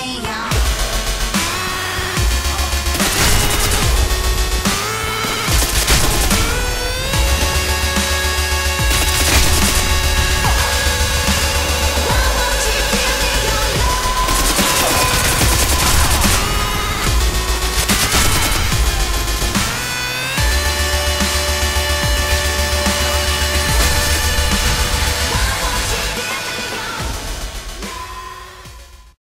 me on.